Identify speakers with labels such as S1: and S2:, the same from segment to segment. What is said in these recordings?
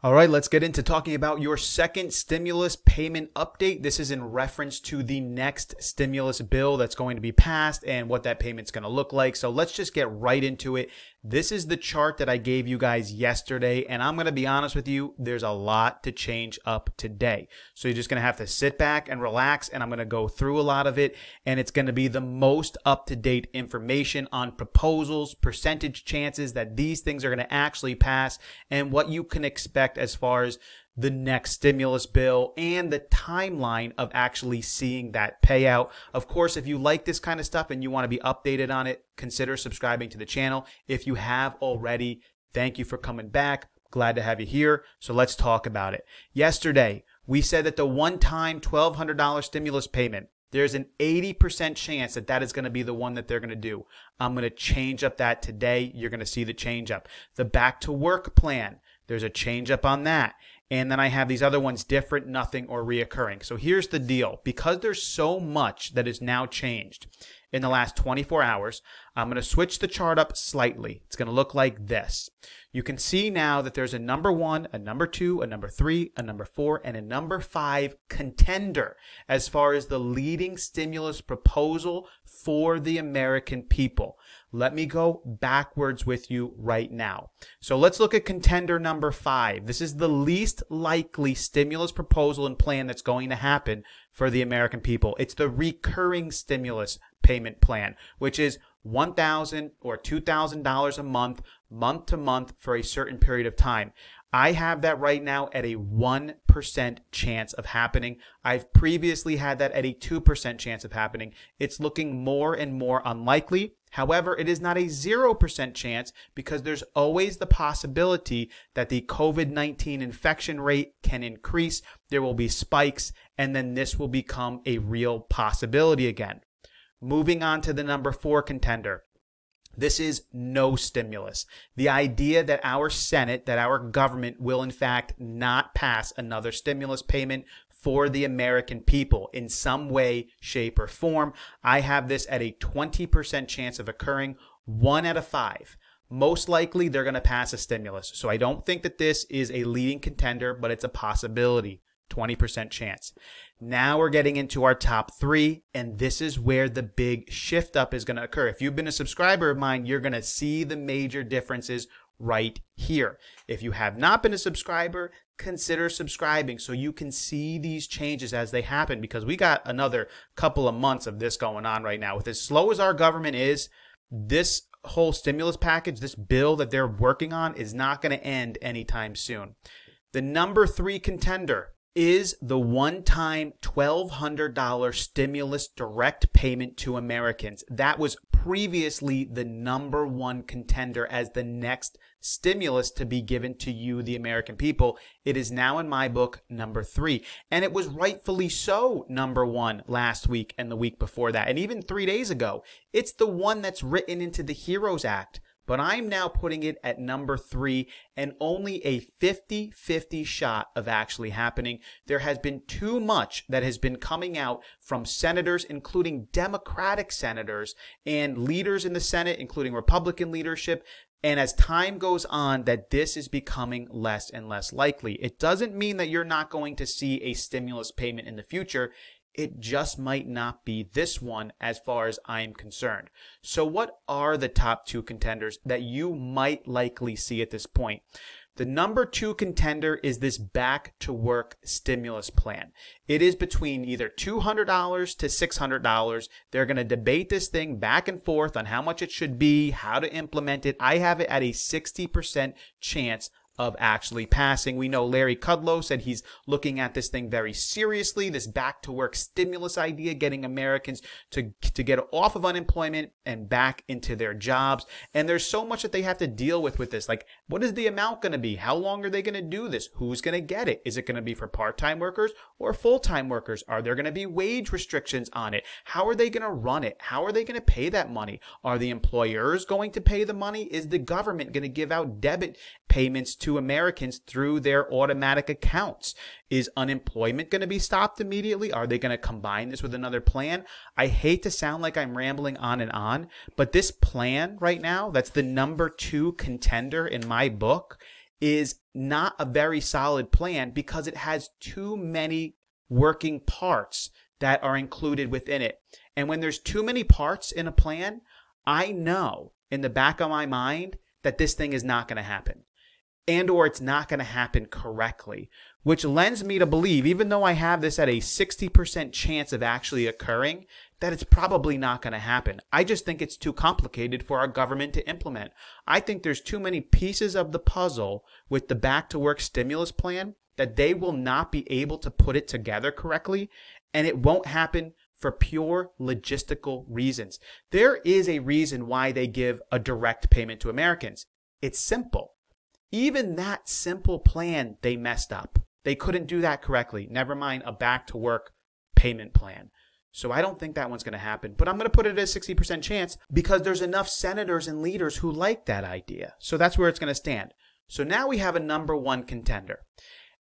S1: All right, let's get into talking about your second stimulus payment update. This is in reference to the next stimulus bill that's going to be passed and what that payment's going to look like. So let's just get right into it. This is the chart that I gave you guys yesterday, and I'm going to be honest with you, there's a lot to change up today. So you're just going to have to sit back and relax, and I'm going to go through a lot of it, and it's going to be the most up to date information on proposals, percentage chances that these things are going to actually pass, and what you can expect as far as the next stimulus bill and the timeline of actually seeing that payout. Of course, if you like this kind of stuff and you want to be updated on it, consider subscribing to the channel. If you have already, thank you for coming back. Glad to have you here. So let's talk about it. Yesterday, we said that the one-time $1,200 stimulus payment there's an 80% chance that that is going to be the one that they're going to do. I'm going to change up that today. You're going to see the change up. The back to work plan, there's a change up on that. And then I have these other ones different, nothing, or reoccurring. So here's the deal. Because there's so much that is now changed in the last 24 hours, I'm going to switch the chart up slightly. It's going to look like this. You can see now that there's a number one, a number two, a number three, a number four, and a number five contender as far as the leading stimulus proposal for the American people. Let me go backwards with you right now. So let's look at contender number five. This is the least likely stimulus proposal and plan that's going to happen for the American people. It's the recurring stimulus payment plan, which is 1,000 or $2,000 a month, month to month for a certain period of time. I have that right now at a 1% chance of happening. I've previously had that at a 2% chance of happening. It's looking more and more unlikely. However, it is not a 0% chance because there's always the possibility that the COVID 19 infection rate can increase. There will be spikes, and then this will become a real possibility again. Moving on to the number four contender. This is no stimulus. The idea that our Senate, that our government will in fact not pass another stimulus payment for the American people in some way, shape, or form. I have this at a 20% chance of occurring, one out of five. Most likely, they're going to pass a stimulus. So I don't think that this is a leading contender, but it's a possibility. 20% chance. Now we're getting into our top three, and this is where the big shift up is going to occur. If you've been a subscriber of mine, you're going to see the major differences right here. If you have not been a subscriber, consider subscribing so you can see these changes as they happen because we got another couple of months of this going on right now. With as slow as our government is, this whole stimulus package, this bill that they're working on is not going to end anytime soon. The number three contender is the one time $1,200 stimulus direct payment to Americans. That was previously the number one contender as the next stimulus to be given to you, the American people. It is now in my book number three. And it was rightfully so number one last week and the week before that. And even three days ago. It's the one that's written into the HEROES Act but I'm now putting it at number three and only a 50 50 shot of actually happening. There has been too much that has been coming out from senators, including Democratic senators and leaders in the Senate, including Republican leadership. And as time goes on, that this is becoming less and less likely. It doesn't mean that you're not going to see a stimulus payment in the future. It just might not be this one as far as I'm concerned. So what are the top two contenders that you might likely see at this point? The number two contender is this back to work stimulus plan. It is between either $200 to $600. They're going to debate this thing back and forth on how much it should be, how to implement it. I have it at a 60% chance of actually passing. We know Larry Kudlow said he's looking at this thing very seriously, this back to work stimulus idea, getting Americans to, to get off of unemployment and back into their jobs. And there's so much that they have to deal with with this. Like, what is the amount going to be? How long are they going to do this? Who's going to get it? Is it going to be for part-time workers or full-time workers? Are there going to be wage restrictions on it? How are they going to run it? How are they going to pay that money? Are the employers going to pay the money? Is the government going to give out debit payments to Americans through their automatic accounts. Is unemployment going to be stopped immediately? Are they going to combine this with another plan? I hate to sound like I'm rambling on and on, but this plan right now, that's the number two contender in my book, is not a very solid plan because it has too many working parts that are included within it. And when there's too many parts in a plan, I know in the back of my mind that this thing is not going to happen and or it's not going to happen correctly, which lends me to believe even though I have this at a 60% chance of actually occurring, that it's probably not going to happen. I just think it's too complicated for our government to implement. I think there's too many pieces of the puzzle with the back to work stimulus plan that they will not be able to put it together correctly and it won't happen for pure logistical reasons. There is a reason why they give a direct payment to Americans. It's simple. Even that simple plan, they messed up. They couldn't do that correctly. Never mind a back to work payment plan. So I don't think that one's going to happen. But I'm going to put it at a 60% chance because there's enough senators and leaders who like that idea. So that's where it's going to stand. So now we have a number one contender.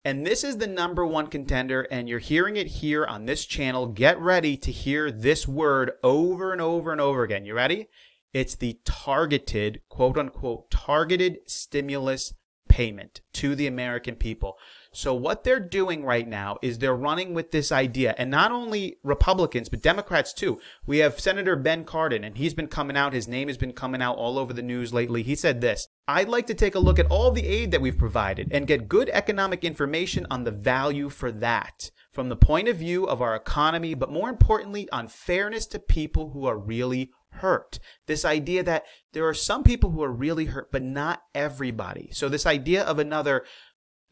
S1: And this is the number one contender, and you're hearing it here on this channel. Get ready to hear this word over and over and over again. You ready? It's the targeted, quote unquote, targeted stimulus payment to the American people. So what they're doing right now is they're running with this idea, and not only Republicans, but Democrats too. We have Senator Ben Cardin, and he's been coming out. His name has been coming out all over the news lately. He said this, I'd like to take a look at all the aid that we've provided and get good economic information on the value for that from the point of view of our economy, but more importantly, on fairness to people who are really hurt. This idea that there are some people who are really hurt, but not everybody. So this idea of another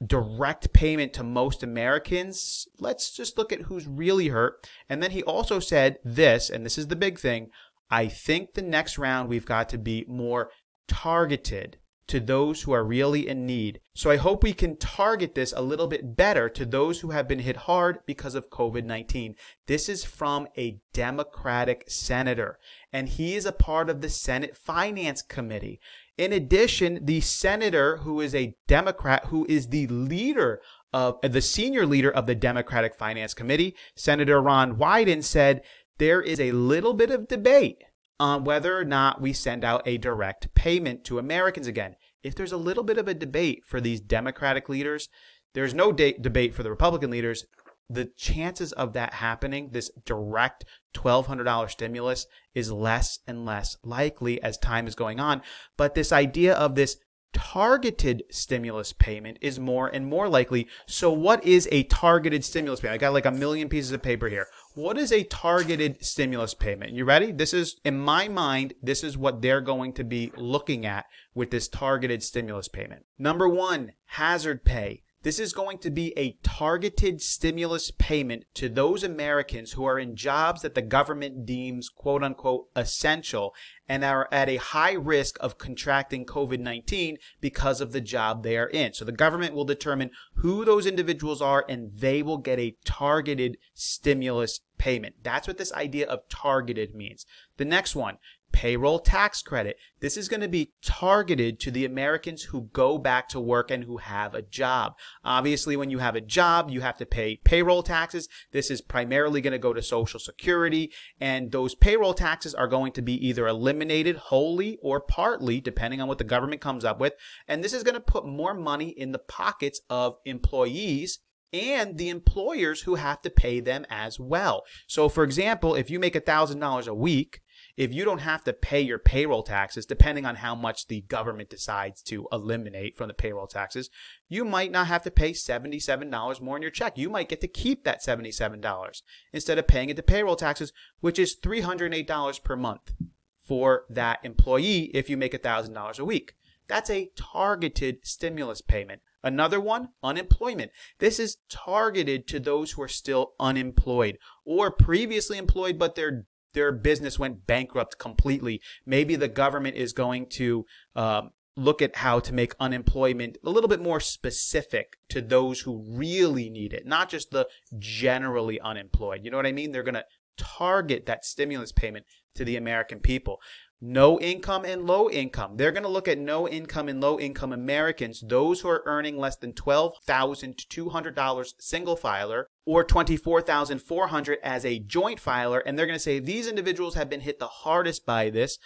S1: direct payment to most Americans, let's just look at who's really hurt. And then he also said this, and this is the big thing. I think the next round we've got to be more targeted to those who are really in need. So I hope we can target this a little bit better to those who have been hit hard because of COVID-19. This is from a Democratic senator, and he is a part of the Senate Finance Committee. In addition, the senator who is a Democrat, who is the leader of uh, the senior leader of the Democratic Finance Committee, Senator Ron Wyden, said there is a little bit of debate on whether or not we send out a direct payment to Americans again. If there's a little bit of a debate for these Democratic leaders, there's no de- debate for the Republican leaders the chances of that happening, this direct $1,200 stimulus, is less and less likely as time is going on. But this idea of this targeted stimulus payment is more and more likely. So, what is a targeted stimulus payment? I got like a million pieces of paper here. What is a targeted stimulus payment? You ready? This is, in my mind, this is what they're going to be looking at with this targeted stimulus payment. Number one, hazard pay. This is going to be a targeted stimulus payment to those Americans who are in jobs that the government deems quote unquote essential and are at a high risk of contracting COVID-19 because of the job they are in. So the government will determine who those individuals are and they will get a targeted stimulus payment. That's what this idea of targeted means. The next one, payroll tax credit. This is going to be targeted to the Americans who go back to work and who have a job. Obviously, when you have a job, you have to pay payroll taxes. This is primarily going to go to Social Security, and those payroll taxes are going to be either eliminated wholly or partly, depending on what the government comes up with. And this is going to put more money in the pockets of employees and the employers who have to pay them as well. So, for example, if you make $1,000 a week, if you don't have to pay your payroll taxes, depending on how much the government decides to eliminate from the payroll taxes, you might not have to pay $77 more in your check. You might get to keep that $77 instead of paying it to payroll taxes, which is $308 per month for that employee if you make $1,000 a week. That's a targeted stimulus payment. Another one, unemployment. This is targeted to those who are still unemployed or previously employed, but their their business went bankrupt completely. Maybe the government is going to um, look at how to make unemployment a little bit more specific to those who really need it, not just the generally unemployed. You know what I mean? They're going to target that stimulus payment to the American people no income and low income. They're going to look at no income and low income Americans, those who are earning less than $12,200 single filer or 24,400 as a joint filer. And they're going to say these individuals have been hit the hardest by this.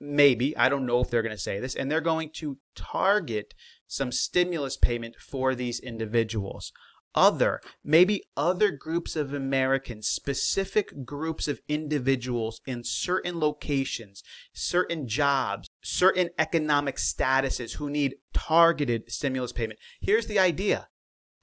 S1: Maybe. I don't know if they're going to say this. And they're going to target some stimulus payment for these individuals. Other, maybe other groups of Americans, specific groups of individuals in certain locations, certain jobs, certain economic statuses who need targeted stimulus payment. Here's the idea.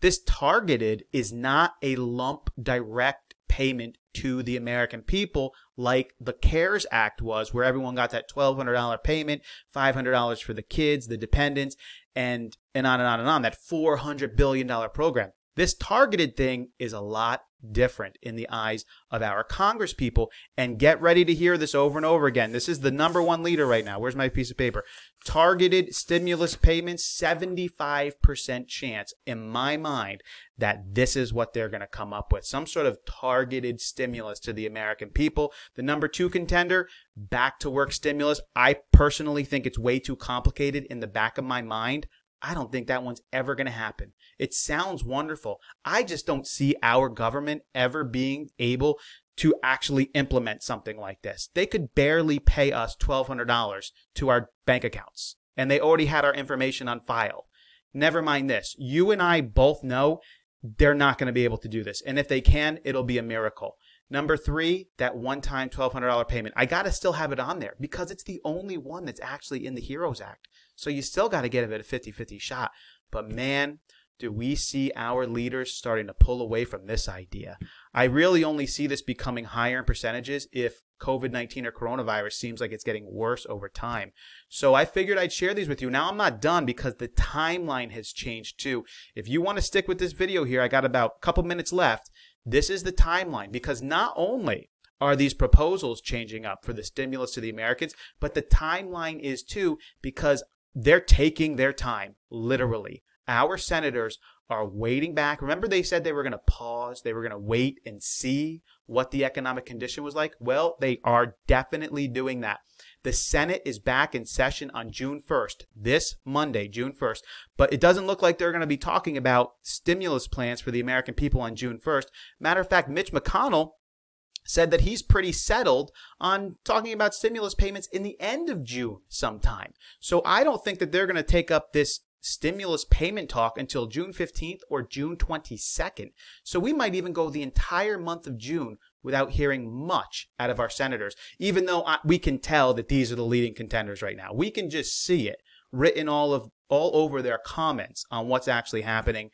S1: This targeted is not a lump direct payment to the American people like the CARES Act was, where everyone got that $1,200 payment, $500 for the kids, the dependents, and, and on and on and on, that $400 billion program. This targeted thing is a lot different in the eyes of our Congress people. And get ready to hear this over and over again. This is the number one leader right now. Where's my piece of paper? Targeted stimulus payments, 75% chance in my mind that this is what they're going to come up with. Some sort of targeted stimulus to the American people. The number two contender, back to work stimulus. I personally think it's way too complicated in the back of my mind. I don't think that one's ever going to happen. It sounds wonderful. I just don't see our government ever being able to actually implement something like this. They could barely pay us $1,200 to our bank accounts, and they already had our information on file. Never mind this. You and I both know they're not going to be able to do this. And if they can, it'll be a miracle. Number three, that one time $1,200 payment. I got to still have it on there because it's the only one that's actually in the HEROES Act. So you still got to get it a 50 50 shot. But man, do we see our leaders starting to pull away from this idea? I really only see this becoming higher in percentages if COVID 19 or coronavirus seems like it's getting worse over time. So I figured I'd share these with you. Now I'm not done because the timeline has changed too. If you want to stick with this video here, I got about a couple minutes left. This is the timeline because not only are these proposals changing up for the stimulus to the Americans, but the timeline is too because they're taking their time, literally. Our senators are waiting back. Remember, they said they were going to pause, they were going to wait and see what the economic condition was like? Well, they are definitely doing that. The Senate is back in session on June 1st, this Monday, June 1st, but it doesn't look like they're going to be talking about stimulus plans for the American people on June 1st. Matter of fact, Mitch McConnell said that he's pretty settled on talking about stimulus payments in the end of June sometime. So I don't think that they're going to take up this stimulus payment talk until June 15th or June 22nd. So we might even go the entire month of June without hearing much out of our senators, even though we can tell that these are the leading contenders right now. We can just see it written all of all over their comments on what's actually happening.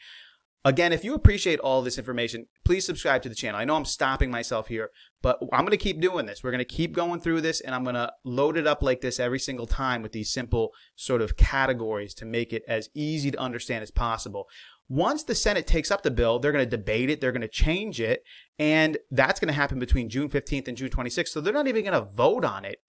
S1: Again, if you appreciate all this information, please subscribe to the channel. I know I'm stopping myself here, but I'm going to keep doing this. We're going to keep going through this, and I'm going to load it up like this every single time with these simple sort of categories to make it as easy to understand as possible. Once the Senate takes up the bill, they're going to debate it, they're going to change it, and that's going to happen between June 15th and June 26th. So they're not even going to vote on it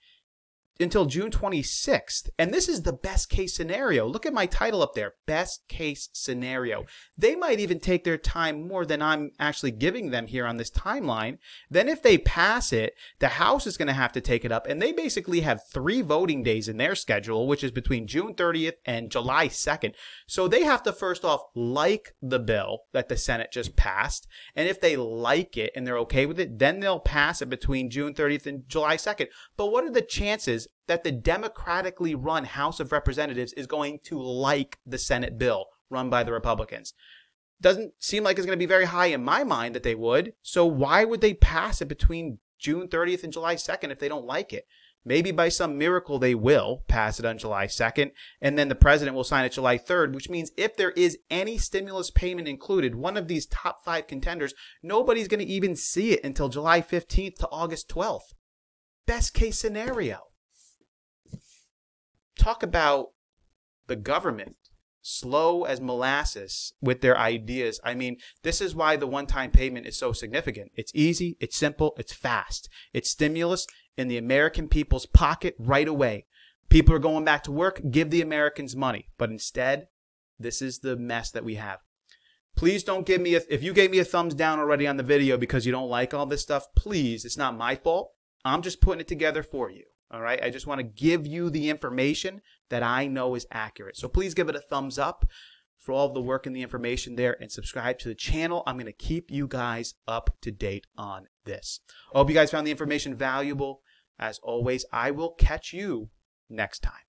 S1: until June 26th. And this is the best case scenario. Look at my title up there best case scenario. They might even take their time more than I'm actually giving them here on this timeline. Then, if they pass it, the House is going to have to take it up. And they basically have three voting days in their schedule, which is between June 30th and July 2nd. So they have to first off like the bill that the Senate just passed. And if they like it and they're okay with it, then they'll pass it between June 30th and July 2nd. But what are the chances that the democratically run House of Representatives is going to like the Senate bill run by the Republicans. Doesn't seem like it's going to be very high in my mind that they would. So why would they pass it between June 30th and July 2nd if they don't like it? Maybe by some miracle they will pass it on July 2nd, and then the president will sign it July 3rd, which means if there is any stimulus payment included, one of these top five contenders, nobody's going to even see it until July 15th to August 12th. Best case scenario talk about the government slow as molasses with their ideas. I mean, this is why the one time payment is so significant. It's easy, it's simple, it's fast. It's stimulus in the American people's pocket right away. People are going back to work, give the Americans money. But instead, this is the mess that we have. Please don't give me a, if you gave me a thumbs down already on the video because you don't like all this stuff, please, it's not my fault. I'm just putting it together for you. All right. I just want to give you the information that I know is accurate. So please give it a thumbs up for all the work and the information there and subscribe to the channel. I'm going to keep you guys up to date on this. I hope you guys found the information valuable. As always, I will catch you next time.